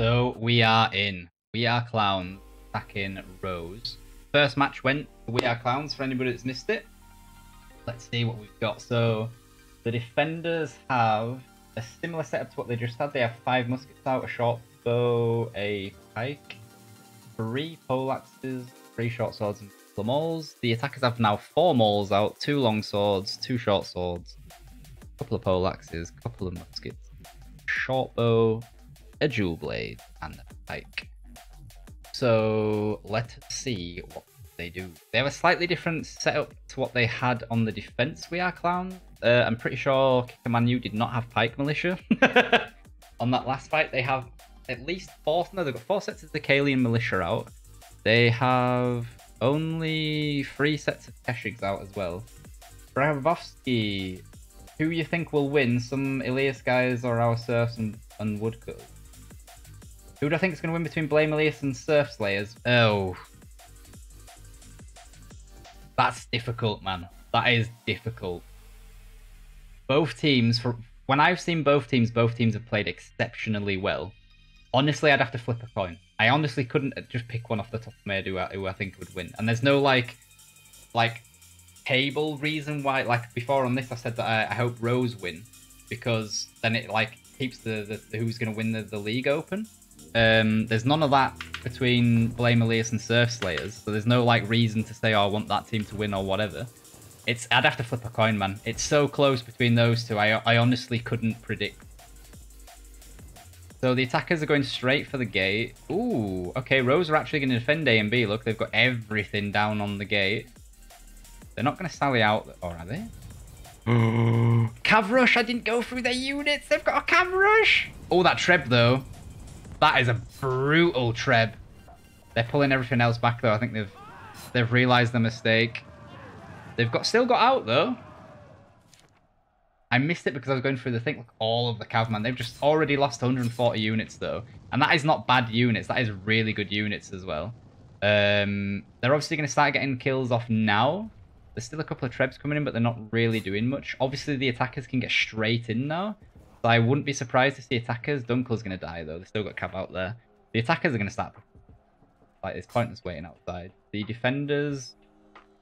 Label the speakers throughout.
Speaker 1: So we are in. We are clowns attacking Rose. First match went We Are Clowns for anybody that's missed it. Let's see what we've got. So the defenders have a similar setup to what they just had. They have five muskets out, a short bow, a pike, three poleaxes, three short swords, and the mauls. The attackers have now four mauls out, two long swords, two short swords, a couple of poleaxes, a couple of muskets, short bow, a dual blade, and pike. So let's see what they do. They have a slightly different setup to what they had on the defense We Are Clown. Uh, I'm pretty sure Kikkoman did not have Pike Militia. on that last fight, they have at least four, no, they've got four sets of the Kalian Militia out. They have only three sets of Keshigs out as well. Bravovsky, who you think will win? Some Elias guys or our Serfs and, and Woodcutters? Who do I think is going to win between Blame Elias and Serf Slayers? Oh. That's difficult, man. That is difficult. Both teams, for when I've seen both teams, both teams have played exceptionally well. Honestly, I'd have to flip a coin. I honestly couldn't just pick one off the top of my head who I, who I think would win. And there's no like, like, table reason why. Like before on this, I said that I, I hope Rose win because then it like keeps the, the who's going to win the, the league open. Um, there's none of that between Blame Elias and Serf Slayers, so there's no like reason to say, oh, I want that team to win or whatever. It's I'd have to flip a coin, man. It's so close between those two. I I honestly couldn't predict. So the attackers are going straight for the gate. Ooh, okay. Rose are actually going to defend A and B. Look, they've got everything down on the gate. They're not going to sally out, or are they? cav rush! I didn't go through their units. They've got a cav rush. Oh, that treb though. That is a brutal treb. They're pulling everything else back though. I think they've they've realised the mistake. They've got still got out though. I missed it because I was going through the thing. Look, all of the cavalry. They've just already lost 140 units though, and that is not bad units. That is really good units as well. Um, they're obviously going to start getting kills off now. There's still a couple of trebs coming in, but they're not really doing much. Obviously, the attackers can get straight in now. I wouldn't be surprised to see attackers. Dunkel's going to die, though. They've still got Cav out there. The attackers are going to start... Like, it's pointless waiting outside. The defenders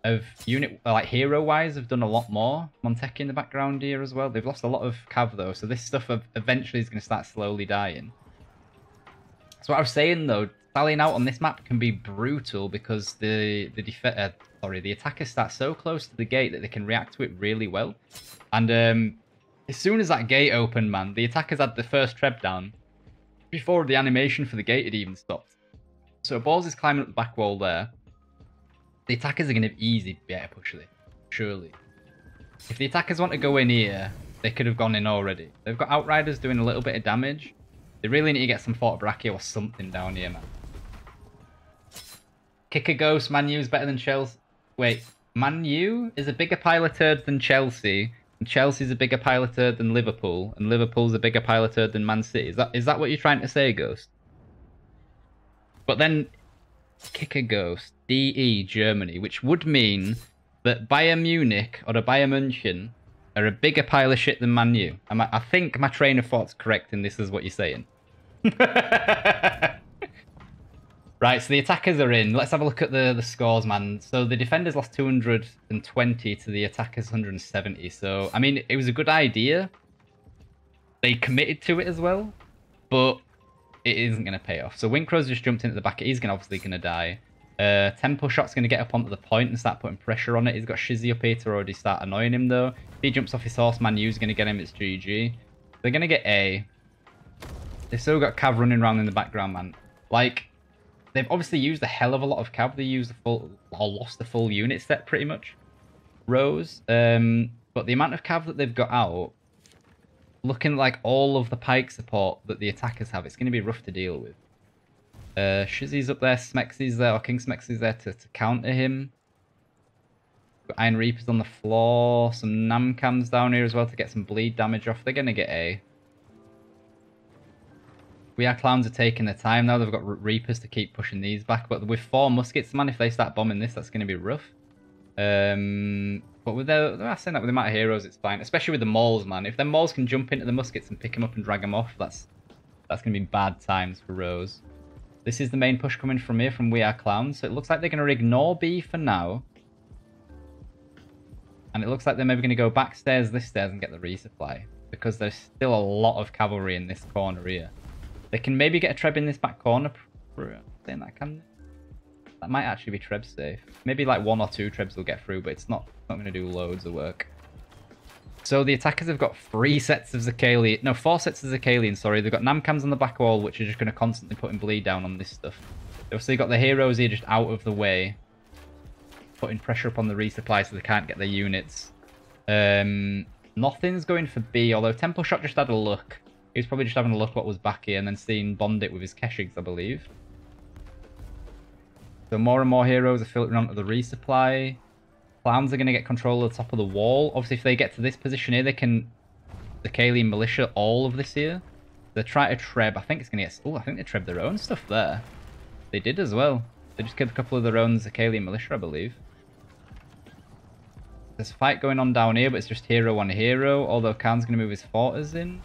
Speaker 1: of unit... Like, hero-wise, have done a lot more. Monteki in the background here as well. They've lost a lot of Cav, though. So this stuff eventually is going to start slowly dying. So what I was saying, though, sallying out on this map can be brutal because the the def uh, sorry the attackers start so close to the gate that they can react to it really well, and um, as soon as that gate opened, man, the attackers had the first treb down before the animation for the gate had even stopped. So Balls is climbing up the back wall there. The attackers are going to easy be able to push it, surely. If the attackers want to go in here, they could have gone in already. They've got Outriders doing a little bit of damage. They really need to get some Fortebraccio or something down here, man. Kick a ghost, Man is better than Chelsea. Wait, Man U is a bigger pile of turds than Chelsea, Chelsea's a bigger piloter than Liverpool, and Liverpool's a bigger piloter than Man City. Is that is that what you're trying to say, Ghost? But then kick a ghost, DE Germany, which would mean that Bayern Munich or the Bayern München are a bigger pile of shit than Man U. I, I think my train of thought's correct, and this is what you're saying. Right, so the attackers are in. Let's have a look at the, the scores, man. So the defenders lost 220 to the attackers 170. So, I mean, it was a good idea. They committed to it as well, but it isn't going to pay off. So Wincrow's just jumped into the back. He's gonna, obviously going to die. Uh, Shot's going to get up onto the point and start putting pressure on it. He's got Shizzy up here to already start annoying him, though. If he jumps off his horse, Man U's going to get him. It's GG. They're going to get A. They've still got Cav running around in the background, man. Like, they've obviously used a hell of a lot of cav. They used the full or lost the full unit set pretty much. Rose, um, but the amount of cav that they've got out, looking like all of the pike support that the attackers have, it's going to be rough to deal with. Uh, Shizzy's up there, Smexy's there, or King Smexy's there to, to counter him. Iron Reaper's on the floor, some Namkhans down here as well to get some bleed damage off. They're going to get A. We are clowns are taking their time now. They've got reapers to keep pushing these back. But with four muskets, man, if they start bombing this, that's going to be rough. Um, but with their, I saying that with the amount of heroes, it's fine. Especially with the mauls, man. If the mauls can jump into the muskets and pick them up and drag them off, that's That's going to be bad times for Rose. This is the main push coming from here, from We Are Clowns. So it looks like they're going to ignore B for now. And it looks like they're maybe going to go backstairs, this stairs, and get the resupply. Because there's still a lot of cavalry in this corner here. They can maybe get a Treb in this back corner. Saying that can that might actually be Treb safe. Maybe like one or two Trebs will get through, but it's not, not going to do loads of work. So the attackers have got three sets of Zakalian. No, four sets of Zakalian, sorry. They've got Namkhans on the back wall, which are just going to constantly put in bleed down on this stuff. They've also got the heroes here just out of the way. Putting pressure upon the resupply so they can't get their units. Um, nothing's going for B, although Temple Shot just had a look. He was probably just having a look what was back here and then seeing Bondit with his Keshigs, I believe. So more and more heroes are filtering onto the resupply. Clowns are going to get control of the top of the wall. Obviously, if they get to this position here, they can... The Kaelian Militia all of this here. They try to treb. I think it's going to get... Oh, I think they treb their own stuff there. They did as well. They just killed a couple of their own Zakalian Militia, I believe. There's a fight going on down here, but it's just hero on hero. Although Khan's going to move his Forters in.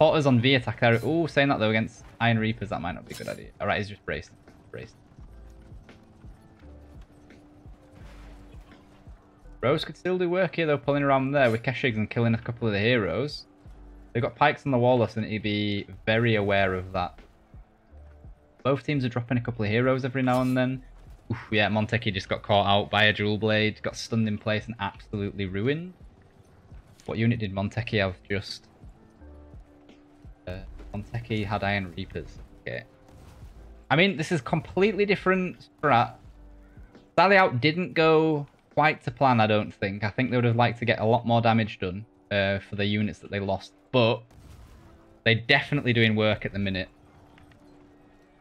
Speaker 1: Forters on V attack there. Oh, saying that though against Iron Reapers, that might not be a good idea. Alright, he's just braced. Braced. Rose could still do work here though, pulling around there with Keshigs and killing a couple of the heroes. They've got pikes on the wall, so they need to be very aware of that. Both teams are dropping a couple of heroes every now and then. Oof, yeah, Monteki just got caught out by a dual blade, got stunned in place and absolutely ruined. What unit did Monteki have just? Uh, Monteki had Iron Reapers. Okay. I mean, this is completely different strat. Sally out didn't go quite to plan, I don't think. I think they would have liked to get a lot more damage done uh, for the units that they lost. But they're definitely doing work at the minute.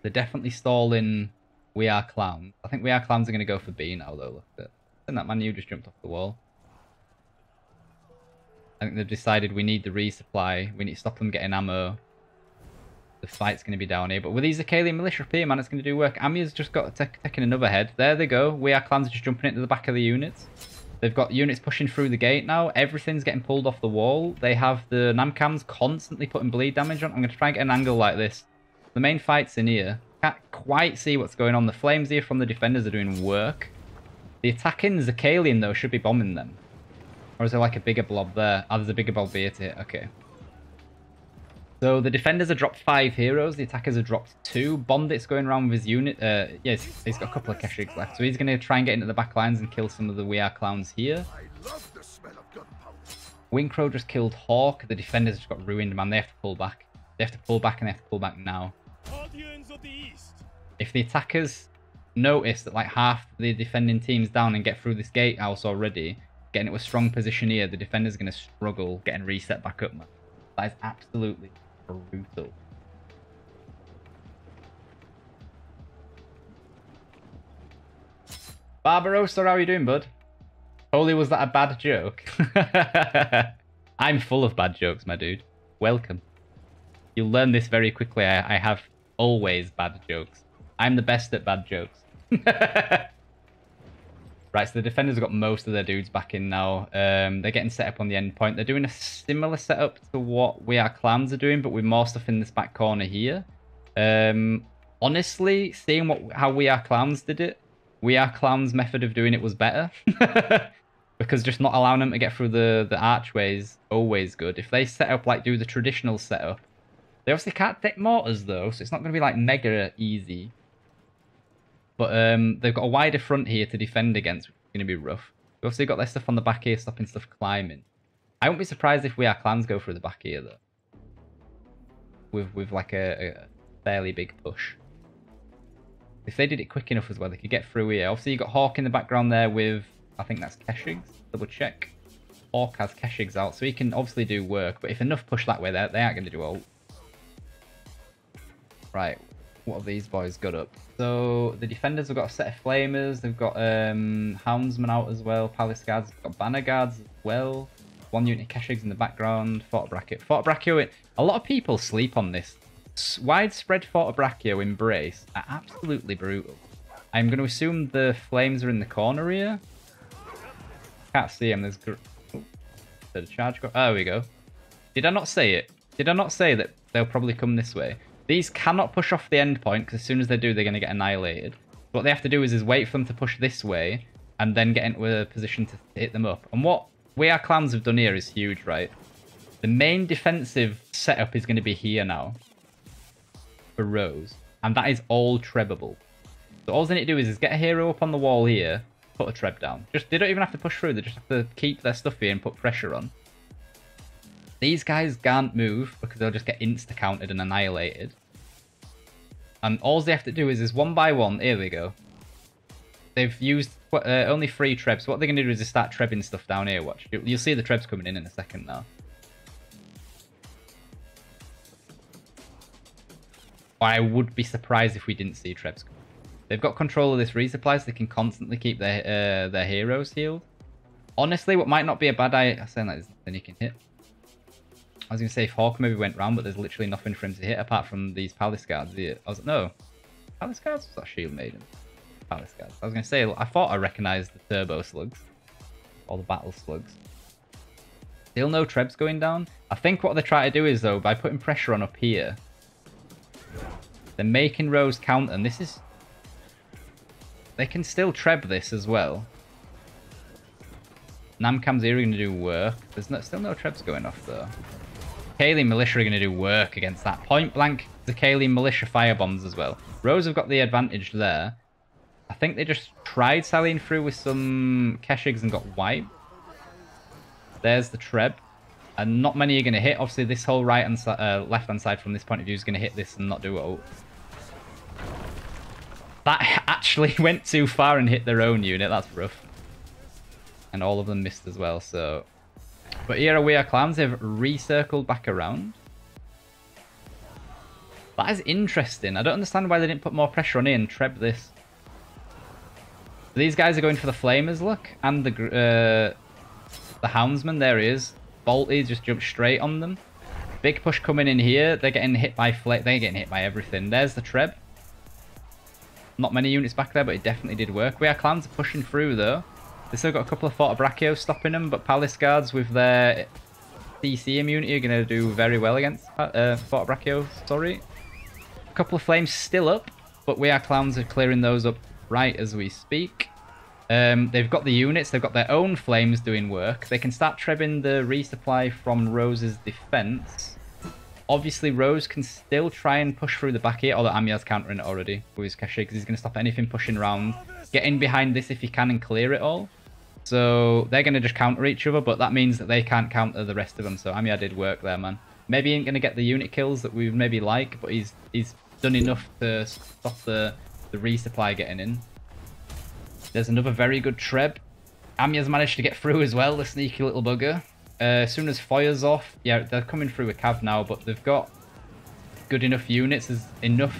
Speaker 1: They're definitely stalling We Are Clowns. I think We Are Clowns are going to go for B now, though. Look at and that man, you just jumped off the wall. I think they've decided we need the resupply. We need to stop them getting ammo the fight's going to be down here. But with these Zakalian militia up here, man, it's going to do work. Amiya's just got taking another head. There they go. We are clowns just jumping into the back of the units. They've got units pushing through the gate now. Everything's getting pulled off the wall. They have the Namkhans constantly putting bleed damage on. I'm going to try and get an angle like this. The main fight's in here. Can't quite see what's going on. The flames here from the defenders are doing work. The attacking Zakalian, though, should be bombing them. Or is there like a bigger blob there? Oh, there's a bigger blob here to. Okay. So the defenders have dropped five heroes, the attackers have dropped two. Bondit's going around with his unit. Uh, yes, he's got a couple of Keshigs left. So he's going to try and get into the back lines and kill some of the We Are Clowns here. Wincrow just killed Hawk. The defenders just got ruined, man. They have to pull back. They have to pull back and they have to pull back now. If the attackers notice that like half the defending team's down and get through this gatehouse already, getting into a strong position here, the defender's going to struggle getting reset back up, man. That is absolutely brutal. Barbarossa, how are you doing, bud? Holy, was that a bad joke? I'm full of bad jokes, my dude. Welcome. You'll learn this very quickly. I, I have always bad jokes. I'm the best at bad jokes. Right, so the defenders have got most of their dudes back in now. Um, they're getting set up on the end point. They're doing a similar setup to what We Are Clowns are doing, but with more stuff in this back corner here. Um, honestly, seeing what how We Are Clowns did it, We Are Clowns' method of doing it was better. because just not allowing them to get through the, the archways always good. If they set up, like, do the traditional setup, they obviously can't take mortars, though, so it's not going to be, like, mega easy. But um, they've got a wider front here to defend against, which is going to be rough. We've also got their stuff on the back here, stopping stuff climbing. I won't be surprised if we are clowns go through the back here, though. With, with like a, a fairly big push. If they did it quick enough as well, they could get through here. Obviously, you've got Hawk in the background there with, I think that's Keshigs. Double check. Hawk has Keshigs out, so he can obviously do work. But if enough push that way, they, they aren't going to do all. Right, what have these boys got up? So the defenders have got a set of flamers. They've got um, houndsmen out as well. Palace guards. Got banner guards as well. One unit of Keshigs in the background. Fortebraccio. A lot of people sleep on this. Widespread Fort embrace are absolutely brutal. I'm going to assume the flames are in the corner here. Can't see them. There's. Oh, a charge go? Oh, there we go. Did I not say it? Did I not say that they'll probably come this way. These cannot push off the end point, because as soon as they do, they're going to get annihilated. What they have to do is, is wait for them to push this way, and then get into a position to hit them up. And what we our clans have done here is huge, right? The main defensive setup is going to be here now for Rose, and that is all trebable. So all they need to do is, is get a hero up on the wall here, put a treb down. Just They don't even have to push through, they just have to keep their stuff here and put pressure on. These guys can't move because they'll just get insta-countered and annihilated. And all they have to do is, is one by one, here we go. They've used uh, only three trebs. What they're going to do is just start trebbing stuff down here, watch. You'll see the trebs coming in in a second now. I would be surprised if we didn't see trebs. They've got control of this resupply, so they can constantly keep their uh, their heroes healed. Honestly, what might not be a bad idea... I'm saying that there's nothing you can hit. I was going to say Hawk maybe went round, but there's literally nothing for him to hit apart from these Palace Guards. I was like, no. Palace Guards? Was that Shield Maiden? Palace Guards. I was going to say, I thought I recognised the Turbo Slugs. Or the Battle Slugs. Still no Trebs going down. I think what they try to do is, though, by putting pressure on up here, they're making Rose count, and this is... They can still Treb this as well. Namkhan's here are going to do work. There's no, still no Trebs going off, though. Kaylene Militia are going to do work against that. Point blank, the Kaylene Militia fire bombs as well. Rose have got the advantage there. I think they just tried sallying through with some Keshigs and got wiped. There's the Treb. And not many are going to hit. Obviously, this whole right and uh, left hand side from this point of view is going to hit this and not do it. That actually went too far and hit their own unit. That's rough. And all of them missed as well, so but here are we are clowns have recircled back around. That is interesting. I don't understand why they didn't put more pressure on and treb this. These guys are going for the flamers, look. And the uh, the houndsman, there he is. Bolty just jumped straight on them. Big push coming in here. They're getting hit by flame. They're getting hit by everything. There's the treb. Not many units back there, but it definitely did work. We are clowns pushing through, though. They've still got a couple of Fort Fortebraccio stopping them, but Palace Guards with their CC immunity are going to do very well against uh, Fortebraccio, sorry. A couple of Flames still up, but we are Clowns are clearing those up right as we speak. Um, they've got the units, they've got their own Flames doing work. They can start trebbing the resupply from Rose's defense. Obviously, Rose can still try and push through the back here, although Amya's countering it already with his Keshe, because he's going to stop anything pushing around. Get in behind this if he can and clear it all. So they're going to just counter each other, but that means that they can't counter the rest of them. So Amiya did work there, man. Maybe he ain't going to get the unit kills that we maybe like, but he's he's done enough to stop the, the resupply getting in. There's another very good Treb. Amiya's managed to get through as well, the sneaky little bugger. Uh, as soon as fire's off, yeah, they're coming through a cav now, but they've got good enough units, there's enough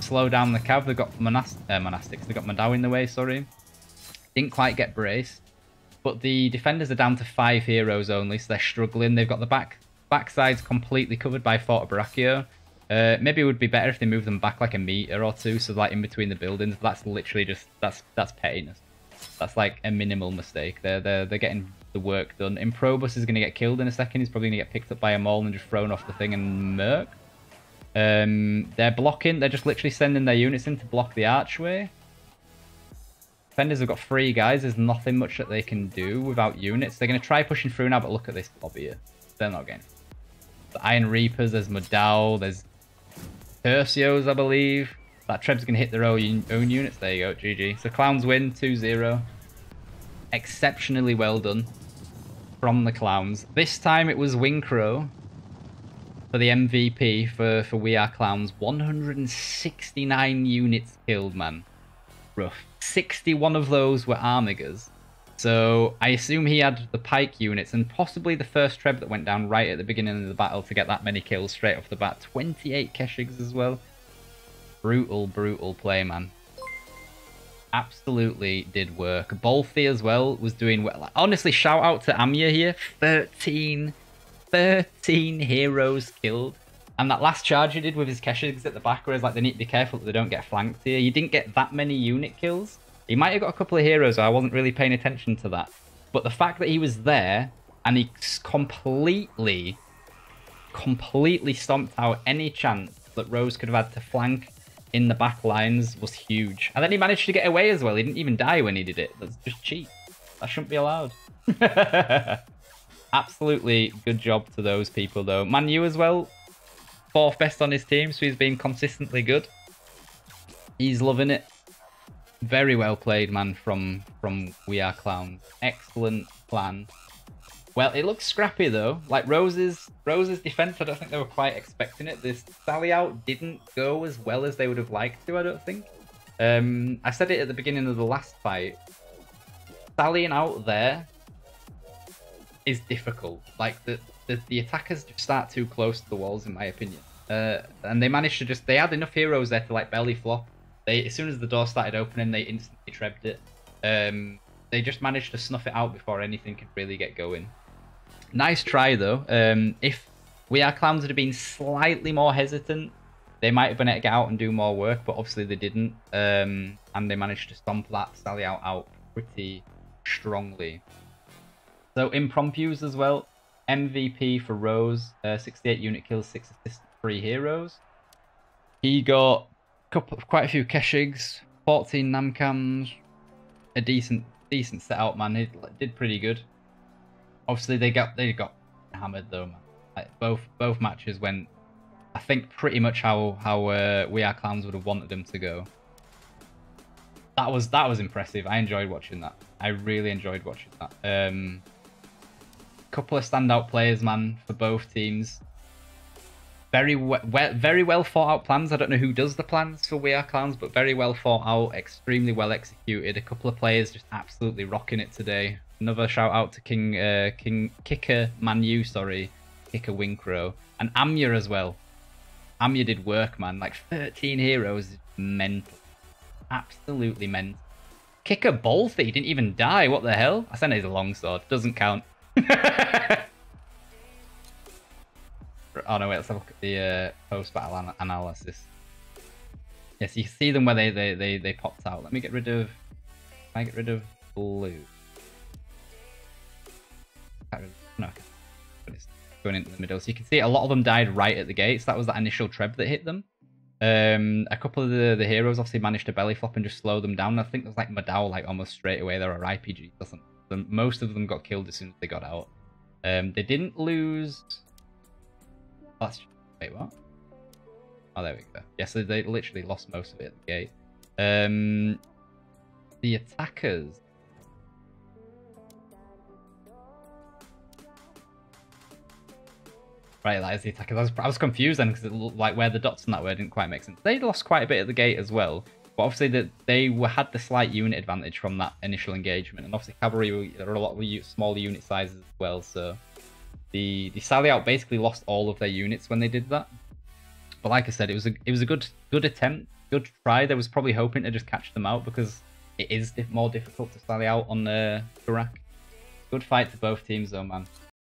Speaker 1: slow down the cav. They've got monast uh, monastics, they've got Modao in the way, sorry. Didn't quite get braced. But the defenders are down to five heroes only, so they're struggling. They've got the back backsides completely covered by Fortebraccio. Uh, maybe it would be better if they moved them back like a meter or two, so like in between the buildings. That's literally just that's that's pettiness. That's like a minimal mistake. They're they're they're getting the work done. Improbus is going to get killed in a second. He's probably going to get picked up by a maul and just thrown off the thing and murk. Um, they're blocking. They're just literally sending their units in to block the archway. Defenders have got three guys. There's nothing much that they can do without units. They're going to try pushing through now, but look at this lobby here. They're not getting. The Iron Reapers, there's Modao, there's Tercios, I believe. That Treb's going to hit their own, own units. There you go, GG. So Clowns win 2-0. Exceptionally well done from the Clowns. This time it was Wincrow for the MVP for, for We Are Clowns. 169 units killed, man. Rough. 61 of those were Armigers. So I assume he had the pike units and possibly the first Treb that went down right at the beginning of the battle to get that many kills straight off the bat. 28 Keshigs as well. Brutal, brutal play, man. Absolutely did work. Bolthy as well was doing well. Honestly, shout out to Amya here. 13, 13 heroes killed. And that last charge he did with his Keshigs at the back, where it's like they need to be careful that they don't get flanked here. You didn't get that many unit kills. He might have got a couple of heroes, I wasn't really paying attention to that. But the fact that he was there and he completely completely stomped out any chance that Rose could have had to flank in the back lines was huge. And then he managed to get away as well. He didn't even die when he did it. That's just cheap. That shouldn't be allowed. Absolutely good job to those people, though. Manu as well. Fourth best on his team, so he's been consistently good. He's loving it. Very well played, man, from, from We Are Clowns. Excellent plan. Well, it looks scrappy though. Like Rose's Rose's defense, I don't think they were quite expecting it. This sally out didn't go as well as they would have liked to. I don't think. Um, I said it at the beginning of the last fight. Sallying out there is difficult. Like the the, the attackers just start too close to the walls, in my opinion. Uh, and they managed to just they had enough heroes there to like belly flop. They as soon as the door started opening, they instantly trebbed it. Um, they just managed to snuff it out before anything could really get going. Nice try though. Um, if we are clowns had been slightly more hesitant, they might have been able to get out and do more work, but obviously they didn't. Um, and they managed to stomp that Sally out out pretty strongly. So Improbus as well. MVP for Rose, uh, 68 unit kills, 6 assists, 3 heroes. He got a couple, quite a few Keshigs, 14 Namkhans, a decent decent setup, man. He did pretty good obviously they got they got hammered though. Man. Like both both matches went, I think pretty much how how uh, We Are Clowns would have wanted them to go. That was that was impressive. I enjoyed watching that. I really enjoyed watching that. Um, couple of standout players, man, for both teams. Very we very well thought out plans. I don't know who does the plans for We Are Clowns, but very well thought out, extremely well executed. A couple of players just absolutely rocking it today. Another shout out to King uh, King Kicker Manu, sorry, Kicker Wincrow, and Amya as well. Amya did work, man. Like 13 heroes, mental, absolutely mental. Kicker both he didn't even die. What the hell? I said he's a longsword. Doesn't count. Oh no, wait, let's have a look at the uh, post-battle an analysis. Yes, you see them where they, they, they, they popped out. Let me get rid of... Can I get rid of blue? No, but it's going into the middle. So you can see a lot of them died right at the gates. That was that initial treb that hit them. Um, a couple of the, the heroes obviously managed to belly flop and just slow them down. I think there's like Modao like almost straight away. There are IPGs or something. Most of them got killed as soon as they got out. Um, they didn't lose that's wait what? Oh, there we go. Yeah, so they literally lost most of it at the gate. Um, the attackers. Right, that is the attackers. I was, I was confused then because like where the dots on that word didn't quite make sense. They lost quite a bit at the gate as well. But obviously that they were, had the slight unit advantage from that initial engagement, and obviously cavalry there are a lot of smaller unit sizes as well, so the the Sally out basically lost all of their units when they did that. But like I said, it was a it was a good good attempt, good try. They was probably hoping to just catch them out because it is more difficult to Sally out on the Kurak. Good fight to both teams though, man.